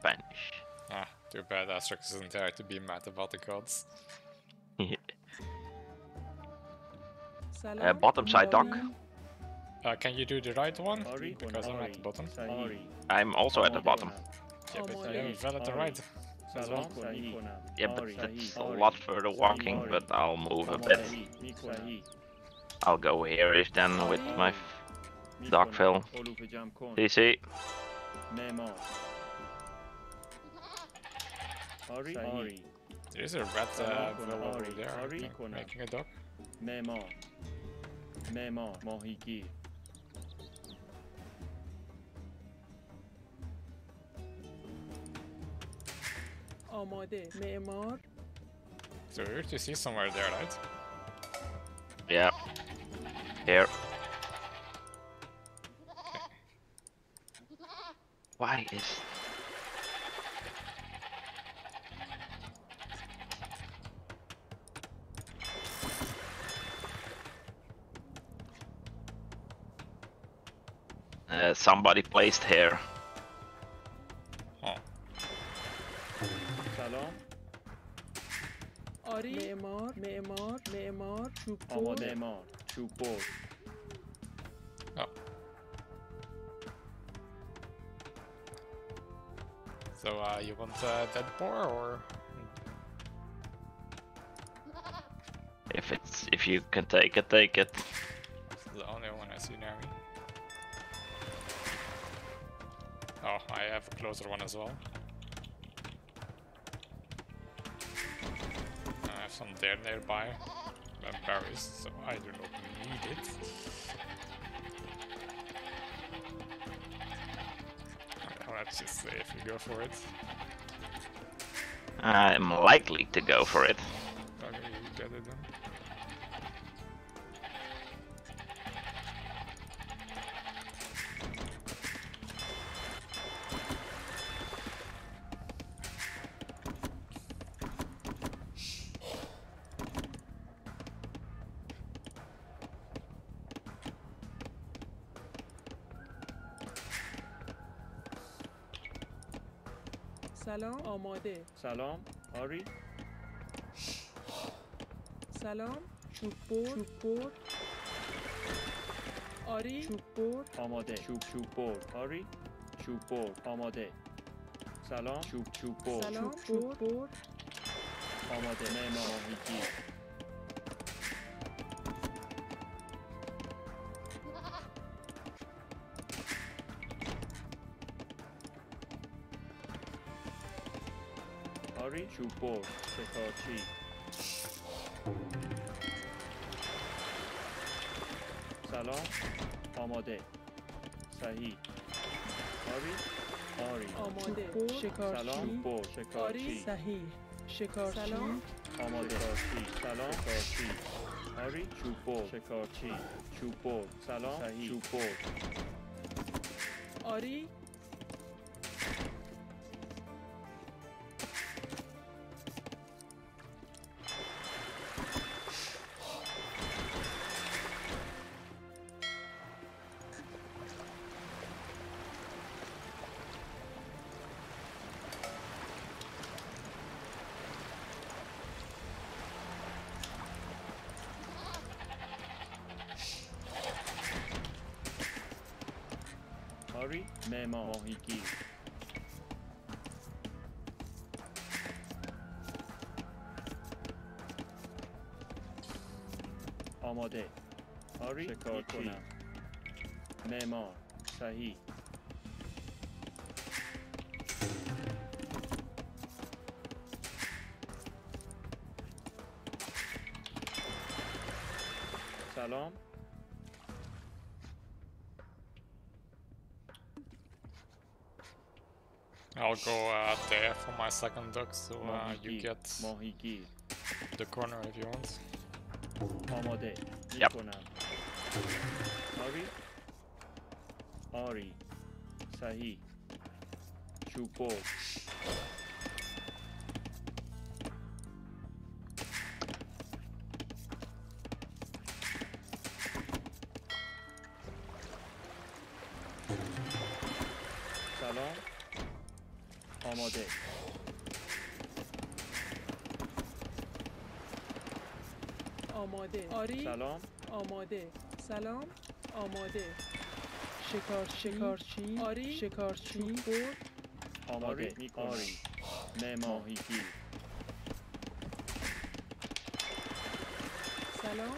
Spanish. Ah, too bad Asterix isn't there to be mad about the Goths. uh, bottom side dock. Uh, can you do the right one? Ori, Because I'm at the bottom. Ori. I'm also at the bottom. Yeah, but Ori. you have a fell at the right. well. Yeah, but Ori. that's a lot further walking, but I'll move a bit. I'll go here-ish then with my f- Dock fill. DC. Memor. Ori. Ori. There is a red uh, Salam, villa over Ori. there, I Ori, think, Kona. making a dock. Memor. Memor. Mohigi. آماده معمار So we're to see somewhere there, right? Yeah. Here. Why is... Uh, somebody placed here. Oh, سلام. آری معمار معمار معمار چوب آماده مار. چوب برد. oh. So uh, you want uh, dead boar or? If it's if you can take it, take it. Closer one as well. I have some there nearby. uh, berries, so I do not need it. Let's just say if you go for it. I'm likely to go for it. Okay, then. سلام. آری. سلام چوب برد چوب برد آری چوب برد آماده. چوب چوب برد. آری. چوب برد. آماده. سلام. چوب چوب برد. سلام چوب برد آماده. معمار. ماهیگیر. آری چوب برد. شکارچی سلام. آماده. صحیح. آری؟ آری. آماده. سلام. شکارچی برد. آری شکارچی صحیح. شکارچی سلام. آماده. شکارچی سلام شکارچی آری چوب برد. شکارچی چوب برد. سلام. صحیح. چوب برد. آری ماهیگیر. آماده. آری؟ شکارچی معمار. صحیح. سلام. I'll go uh, there for my second duck, so uh, you get the corner if you want. Yep. Sahi, آماده. آری. سلام. آماده. سلام. آماده. شکارچی شکارچی آری. شکارچی برد آماده. آری. ماهیگیر سلام.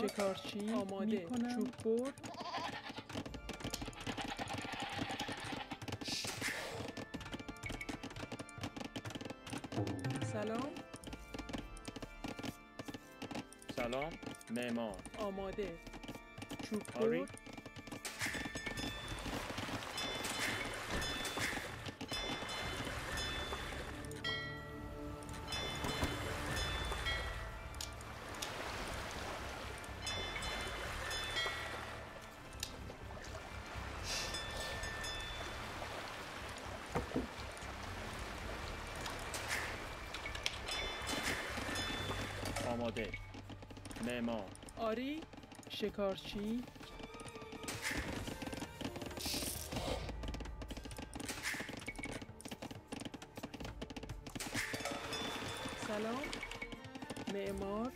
شکارچی آماده. چوب برد سلام. سلام. معمار آماده. چوب آری. معمار آری شکارچی. سلام. معمار.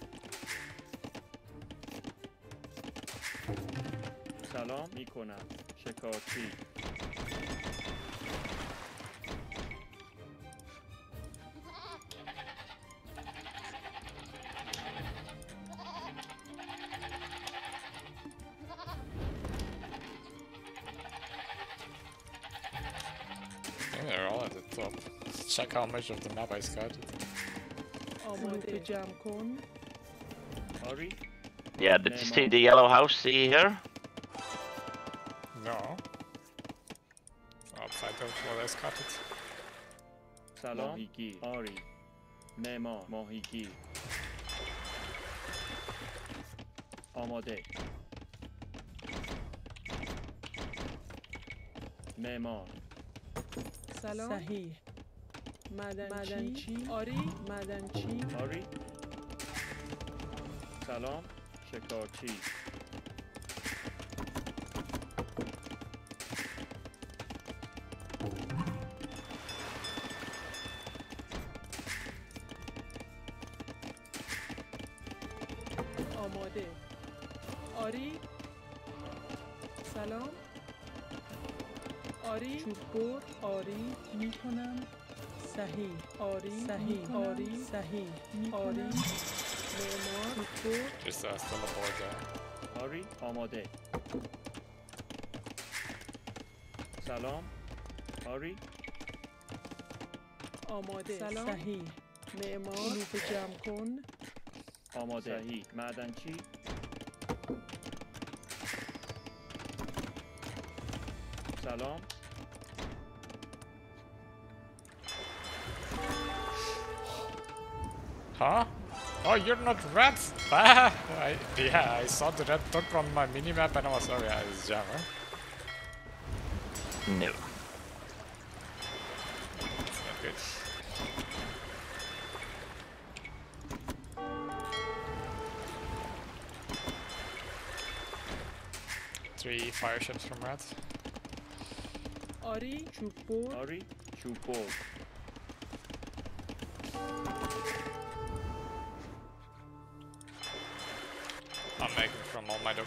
سلام می‌کنم شکارچی. Let's Check how much of the map I scouted. Oh my dear. jam corn. Sorry? Yeah, did you see the yellow house see here? No. Oops, I don't know I scouted. Salon, Mohiki, Ori, Nemo, Mohiki. Omode. Memo. سلام. صحیح. مدنچی آری. مدنچی آری. سلام. شکارچی آماده. آری. سلام. آری. چوب برد آری. می‌کنم. صحیح. آری. صحیح. آری. صحیح. آری. معمار چوب. آری. آماده. سلام. آری. آماده. سلام. صحیح. معمار لوپ جمع کن. آماده. صحیح. معدنچی سلام. Huh? Oh, you're not rats? Ah, I, yeah, I saw the red dot on my minimap and I was, oh yeah, it's Java. No. Okay. Three fire ships from rats. Ari, chupo? Ari, chupo?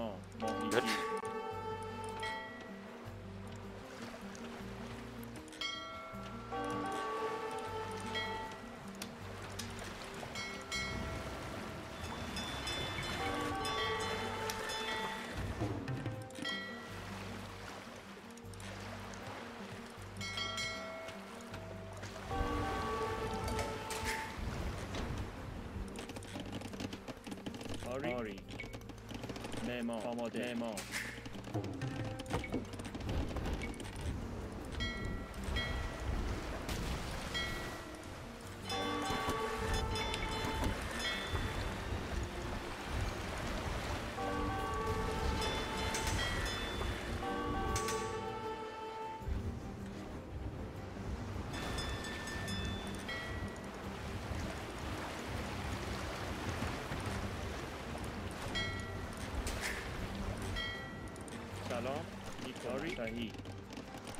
哦モンモ。デモ。ン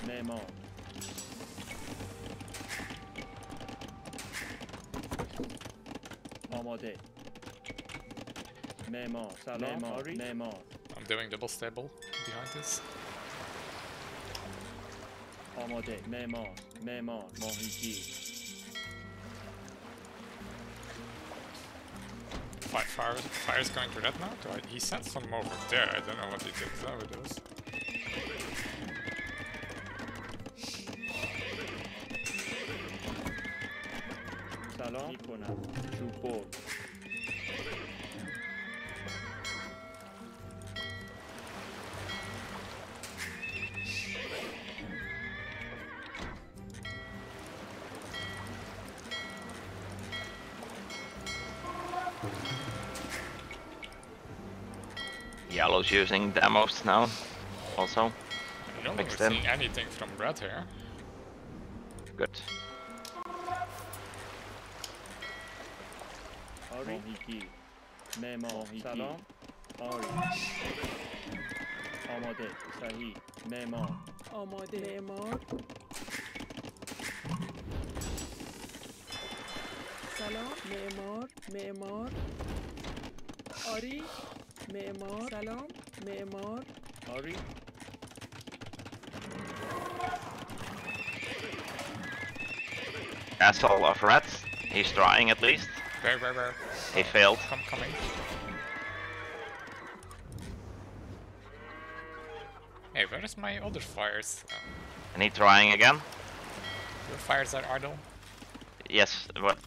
Lee. Name on. Amade. Name. Salam. Memo. on. I'm doing double stable behind this. Amade. Name Memo. Name on. Fire, fire, is going to that now? Do I, he sent some over there. I don't know what he did though with those. Yellow's using demos now. Also, I don't Makes remember them- seeing anything from red here. good. آری ماهیگیر معمار سلام آری آماده صحیح معمار آماده معمار سلام معمار معمار آری معمار سلام معمار آری Castle of rats. He's trying at least. Where, where, where? He failed. Come, coming. Hey, where is my other fires? Oh, And he trying again. your fires are idle. Yes, but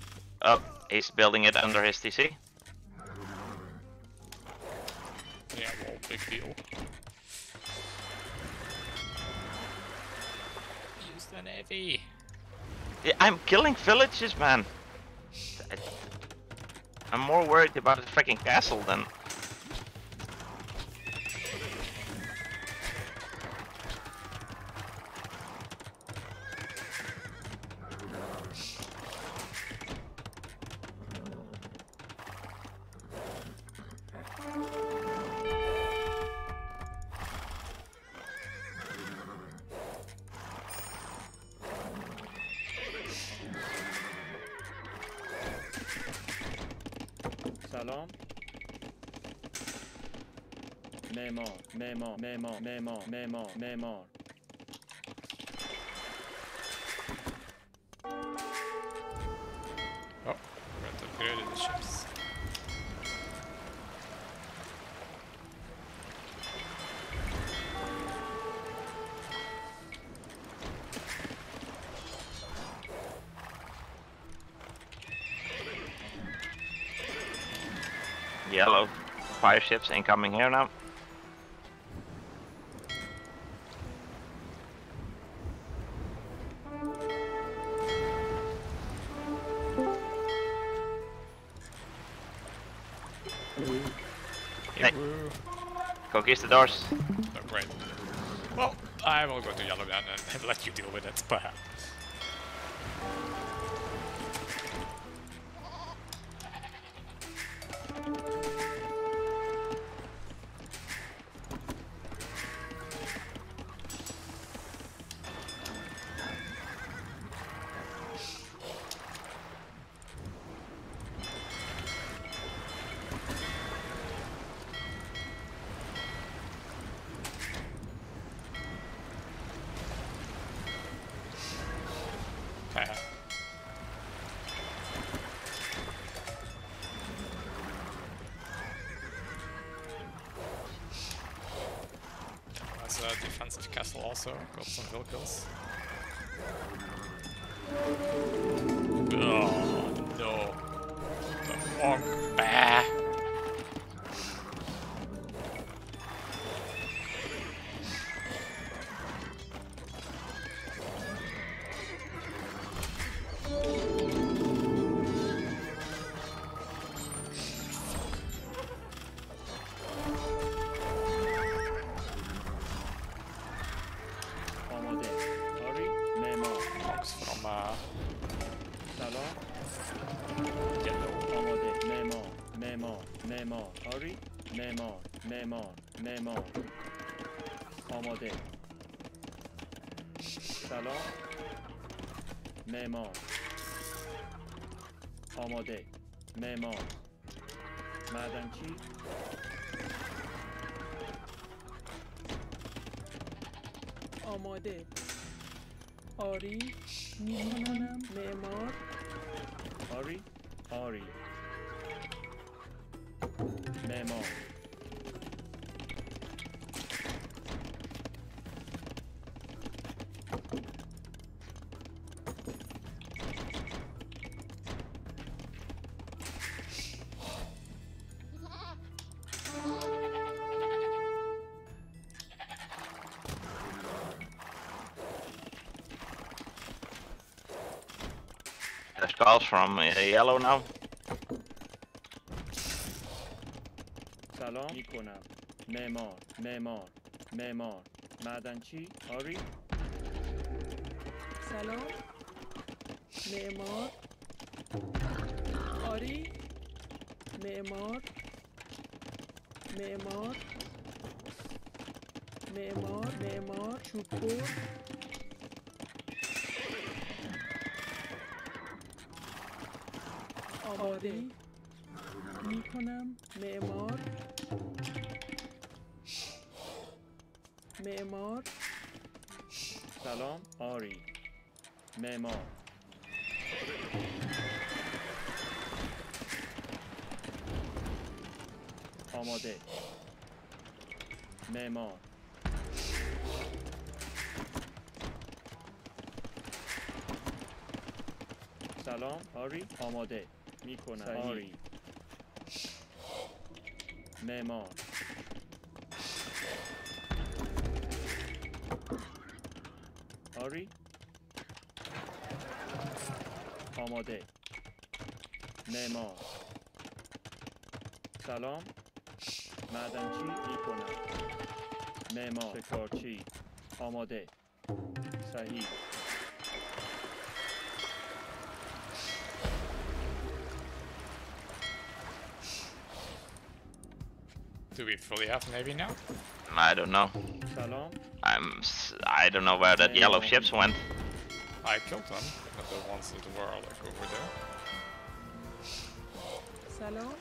oh, he's building it under his TC. Big deal. Use the navy. Yeah, I'm killing villages, man. I- I'm more worried about the freaking castle than. Memor. Memor. Oh, we have upgraded the ships. Yellow. Fire ships incoming here now. Conquistadors. Oh, great. Well, I will go to yellow then and let you deal with it, perhaps. yeah. Nice uh, defensive castle also, got some hill kills. Oh no. The bonk bag. آماده. سلام. معمار. آماده. معمار. معدنچی آماده. آری. می‌کنم معمار. آری. آری. معمار. Calls from uh, yellow now. سلام. می‌کنم. معمار معمار معمار. معدنچی آری؟ سلام. معمار. آری؟ معمار. معمار. معمار معمار. چوببر آماده می‌کنم. معمار. معمار. سلام آری. معمار. آماده. معمار. سلام آری. آماده. می‌کنم. آری. معمار آری. آماده. معمار سلام. معدنچی می‌کنم. معمار شکارچی. آماده. صحیح. Do we fully have navy now? I don't know. Shalom. I'm. I don't know where that yellow ships went. I killed them. The ones that were like over there. Shalom.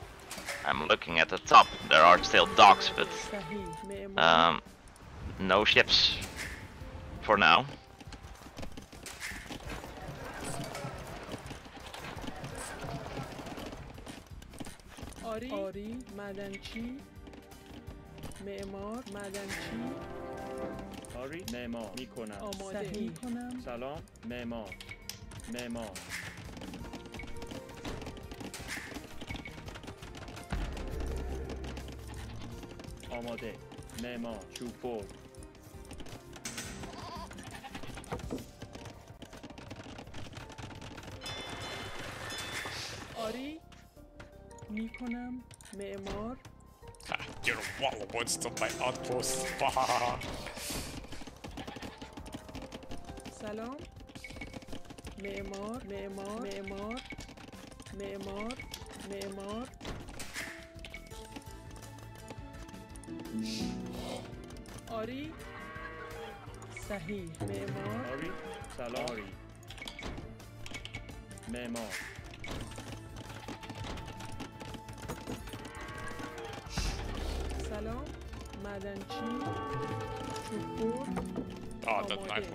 I'm looking at the top. There are still docks, but um, no ships for now. Ori, Ori, Madanchi, معمار معدنچی آری معمار می‌کنم. آماده. می‌کنم. سلام معمار. معمار. آماده. معمار چوب بر آری. می‌کنم. معمار. Your wall wants to my outpost. Salam. Memor, memor, memor, memor, memor. Ori. Sahi. Memor. Ori. Salori. Ori. Memor. سلام. مدنچی شکور آه داد نایف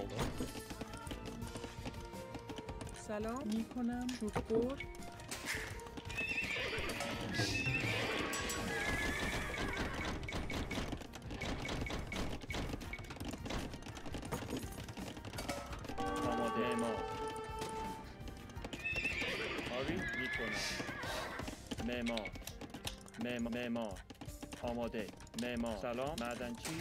سلام. می‌کنم. شکور آماده ما آری می‌کنم معمار معمار آماده. معمار سلام معدنچی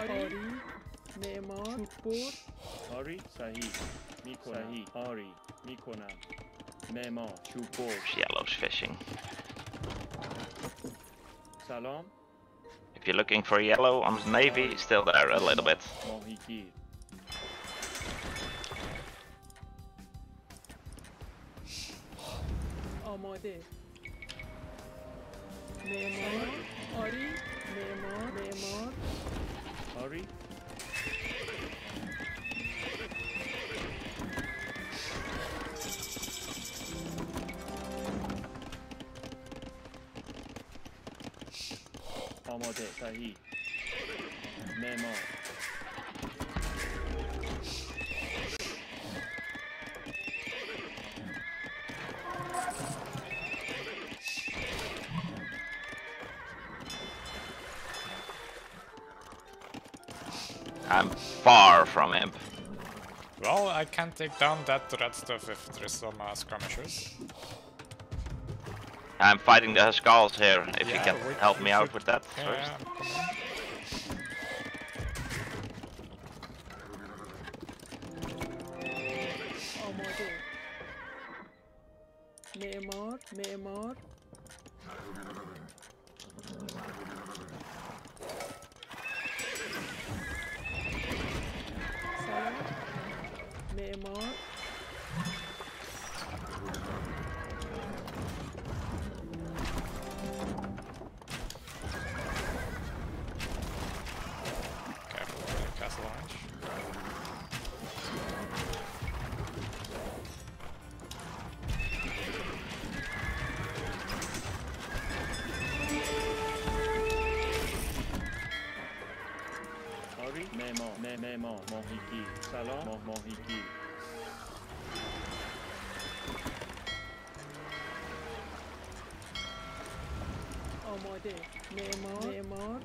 آری معمار چوببر آری صحیح میکنم صحیح آری میکنم معمار چوب بر Yellow's fishing. سلام If you're looking for yellow on the navy, still there a little bit. して。メモあり。メモメモあり表サヒメモ far from him. Well, I can take down that red stuff if there's some uh, skirmishers. I'm fighting the skulls here. If you can help me out with that Yeah, first. معمار م- معمار ماهیگیر سلام. ماه ماهیگیر آماده. معمار. معمار.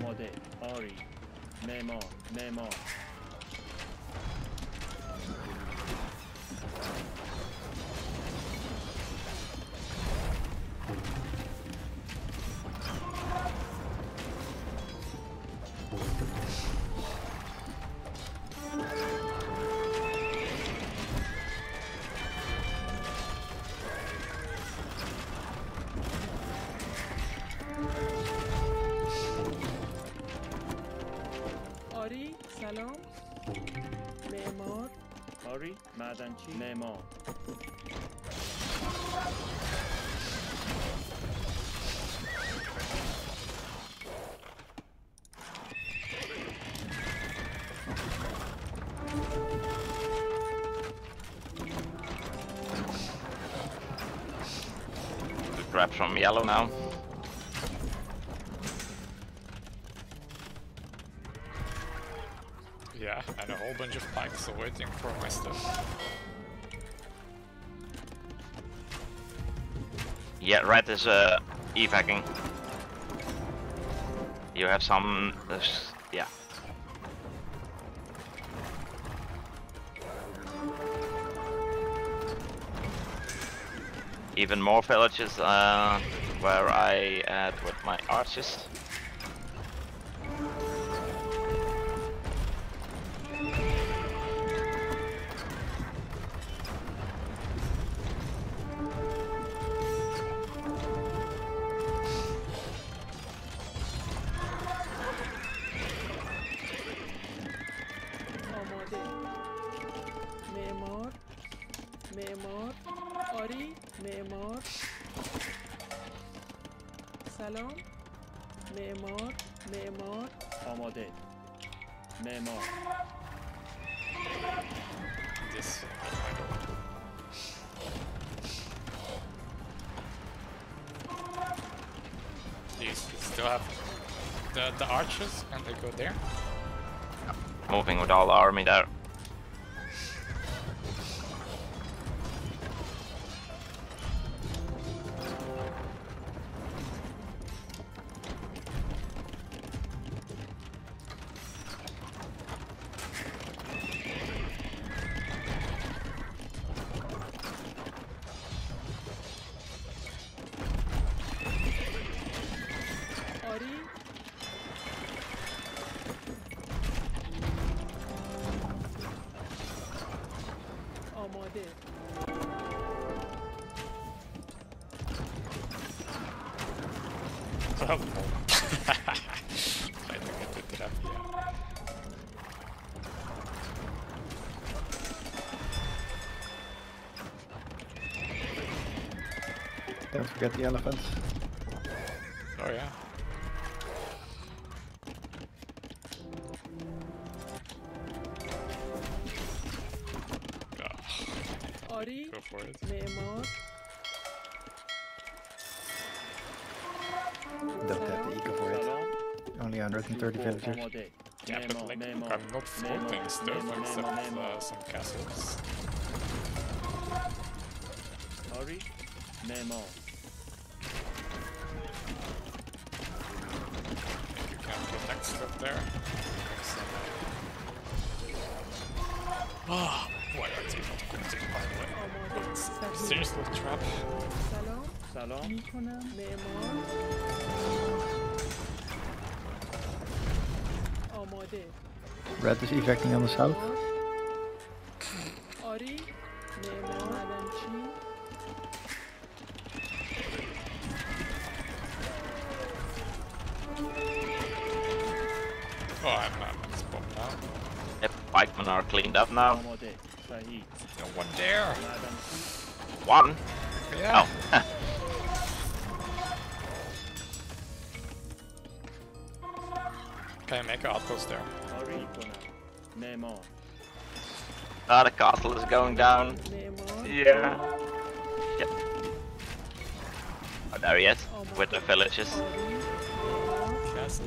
آماده. آری. معمار معمار. Madanchi Nemo. Grab from yellow now. Are waiting for my stuff. Yeah, red is uh, evacing. You have some. Uh, yeah. Even more villages uh, where I add with my archers. problem. I think I did it up, yeah. Don't forget the elephant. Oh yeah. Go for it. Don't have the eco for it. Only 130 villagers. Yeah, but like, I'm not floating stuff except uh, some castles. Sorry? Memo. If you can protect stuff there. Ah, not by the way. Seriously, trap. سلام می کنم معمار آماده Red is evacuating on the south. معمار. آری معمار معدنچی Oh, I'm, I'm at spot now. The pikemen are cleaned up now. آماده صحیح No one there. معدنچی One. Yeah. Oh. I make an outpost there? Ah, the castle is going down. Yeah. Yep. Oh, there he is, with the villages. Castle.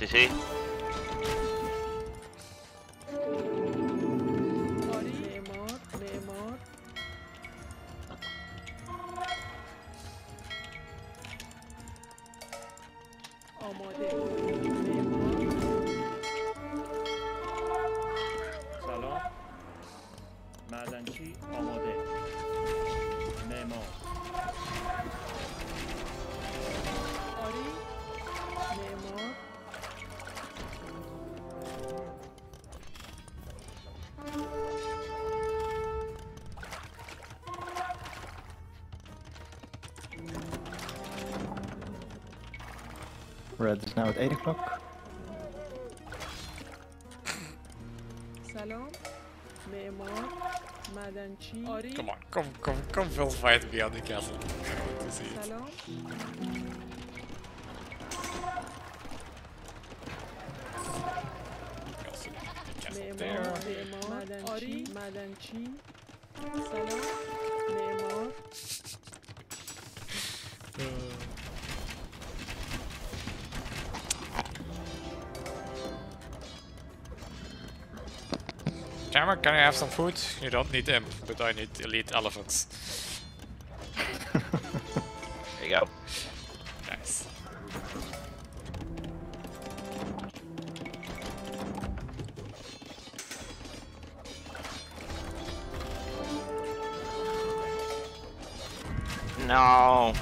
Is he? Red is now at 8 o'clock. Salam, Me'mar, Madanchi, Come on, come, come, come, we'll fight beyond the castle. I want to see it. Salam. There. Madanchi. Cameron, can I have some food? You don't need imp, but I need elite elephants. There you go. Nice. No.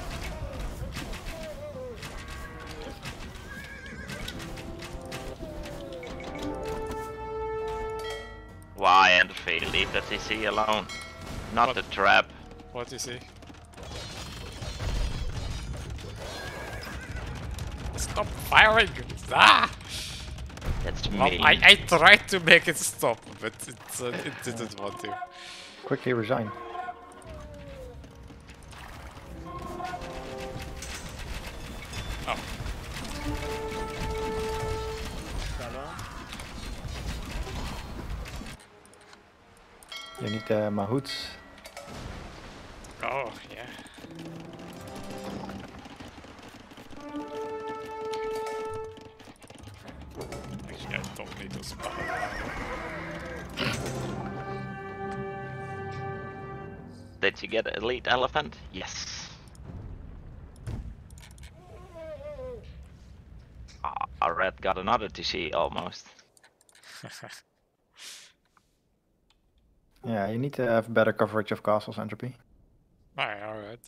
Why? Leave the TC alone. Not What? the trap. What do you see? Stop firing! Ah! That's Well, me. I, I tried to make it stop, but it, uh, it didn't want to. Quickly resign. You need the mahouts. oh, yeah. Actually, I don't need those Did you get an elite elephant? Yes. Ah, a red got another TC almost. Yeah, you need to have better coverage of castles entropy. Alright, alright.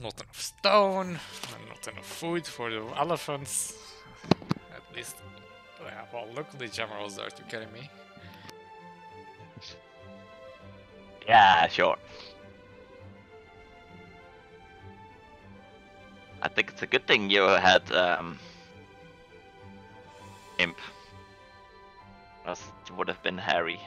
Not enough stone, and not enough food for the elephants. At least, yeah, well, luckily generals are you kidding me? Yeah, sure. I think it's a good thing you had um, imp. It would have been Harry.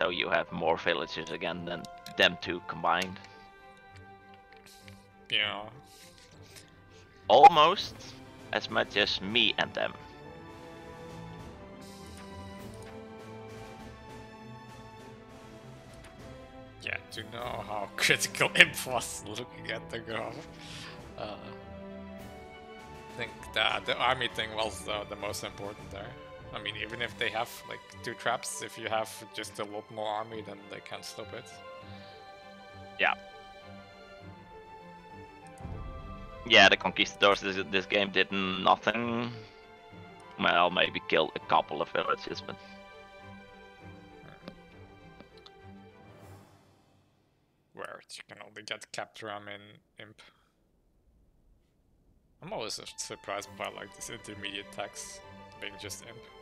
So you have more villages again than them two combined. Yeah. Almost as much as me and them. To know how critical Imp was looking at the graph. Uh, I think the, the army thing was uh, the most important there. I mean, even if they have like two traps, if you have just a lot more army, then they can't stop it. Yeah. Yeah, the conquistadors this, this game did nothing. Well, maybe killed a couple of villages, but you can only get Capturam in Imp. I'm always surprised by like this intermediate tax being just Imp.